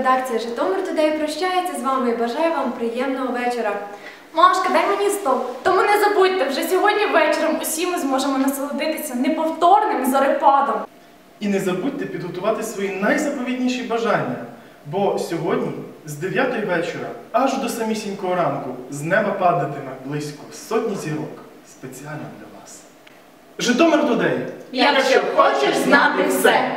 Редакція Житомир Тудей прощається з вами і бажає вам приємного вечора. Машка, дай мені стол. Тому не забудьте, вже сьогодні вечором усі ми зможемо насолодитися неповторним зарепадом. І не забудьте підготувати свої найзаповітніші бажання, бо сьогодні з 9 вечора аж до самісінького ранку з неба падатиме близько сотні зірок спеціально для вас. Житомир Тудей! Якщо хочеш знати все.